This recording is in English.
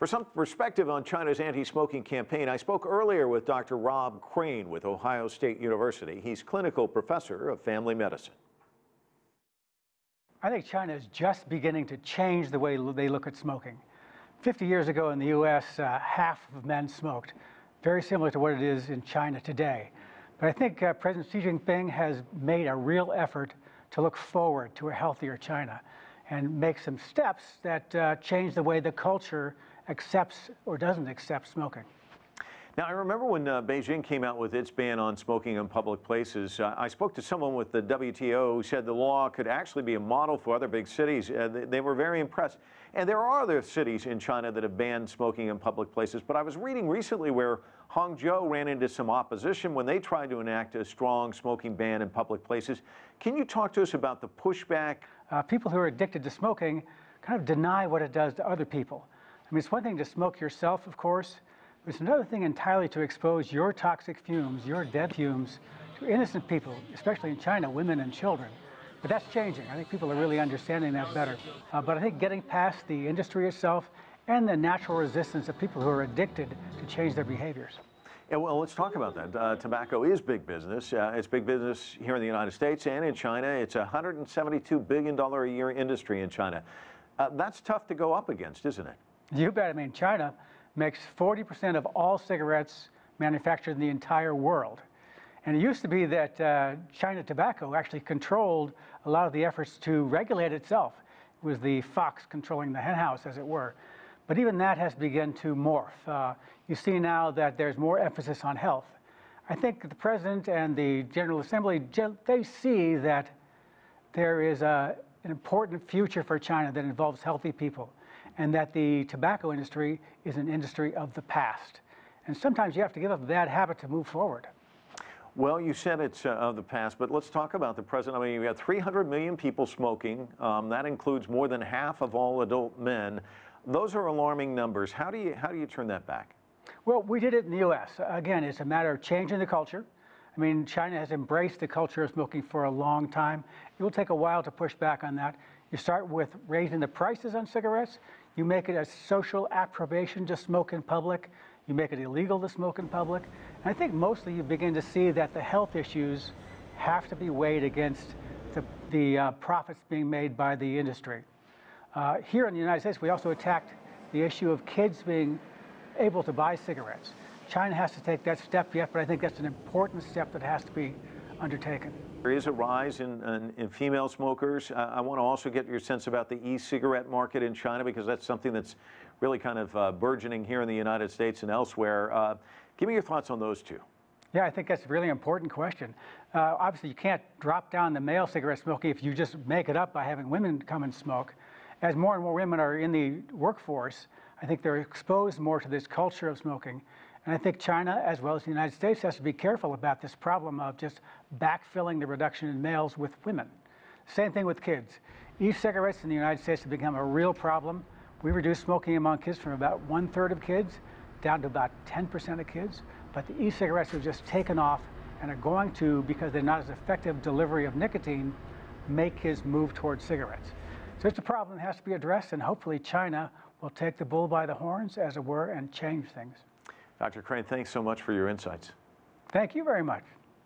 For some perspective on China's anti-smoking campaign, I spoke earlier with Dr. Rob Crane with Ohio State University. He's clinical professor of family medicine. I think China is just beginning to change the way they look at smoking. 50 years ago in the U.S., uh, half of men smoked, very similar to what it is in China today. But I think uh, President Xi Jinping has made a real effort to look forward to a healthier China and make some steps that uh, change the way the culture accepts or doesn't accept smoking. Now, I remember when uh, Beijing came out with its ban on smoking in public places, uh, I spoke to someone with the WTO who said the law could actually be a model for other big cities. Uh, they, they, were very impressed. And there are other cities in China that have banned smoking in public places. But I was reading recently where Hangzhou ran into some opposition when they tried to enact a strong smoking ban in public places. Can you talk to us about the pushback? Uh, people who are addicted to smoking kind of deny what it does to other people. I mean, it's one thing to smoke yourself, of course, but it's another thing entirely to expose your toxic fumes, your dead fumes, to innocent people, especially in China, women and children. But that's changing. I think people are really understanding that better. Uh, but I think getting past the industry itself and the natural resistance of people who are addicted to change their behaviors. Yeah, well, let's talk about that. Uh, tobacco is big business. Uh, it's big business here in the United States and in China. It's a $172 billion a year industry in China. Uh, that's tough to go up against, isn't it? You bet. I mean, China makes 40% of all cigarettes manufactured in the entire world. And it used to be that uh, China Tobacco actually controlled a lot of the efforts to regulate itself. It was the fox controlling the henhouse, as it were. But even that has begun to morph. Uh, you see now that there's more emphasis on health. I think the President and the General Assembly, they see that there is a, an important future for China that involves healthy people and that the tobacco industry is an industry of the past. And sometimes you have to give up that habit to move forward. Well, you said it's uh, of the past, but let's talk about the present. I mean, you got 300 million people smoking. Um, that includes more than half of all adult men. Those are alarming numbers. How do you how do you turn that back? Well, we did it in the U.S. Again, it's a matter of changing the culture. I mean, China has embraced the culture of smoking for a long time. It will take a while to push back on that. You start with raising the prices on cigarettes. You make it a social approbation to smoke in public. You make it illegal to smoke in public. And I think mostly you begin to see that the health issues have to be weighed against the, the uh, profits being made by the industry. Uh, here in the United States, we also attacked the issue of kids being able to buy cigarettes. China has to take that step yet, but I think that's an important step that has to be undertaken. There is a rise in, in, in female smokers. Uh, I want to also get your sense about the e-cigarette market in China because that's something that's really kind of uh, burgeoning here in the United States and elsewhere. Uh, give me your thoughts on those two. Yeah, I think that's a really important question. Uh, obviously, you can't drop down the male cigarette smoking if you just make it up by having women come and smoke. As more and more women are in the workforce, I think they're exposed more to this culture of smoking. And I think China, as well as the United States, has to be careful about this problem of just backfilling the reduction in males with women. Same thing with kids. E-cigarettes in the United States have become a real problem. We reduced smoking among kids from about one third of kids down to about 10% of kids. But the e-cigarettes have just taken off and are going to, because they're not as effective delivery of nicotine, make kids move towards cigarettes. So it's a problem that has to be addressed, and hopefully China will take the bull by the horns, as it were, and change things. Dr. Crane, thanks so much for your insights. Thank you very much.